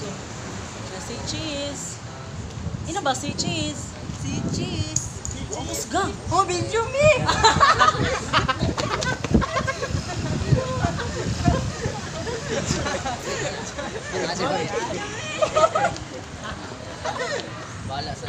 Na si Cheese. Ino ba si Cheese? Si Cheese. Ga. Oh, video me! Bala sa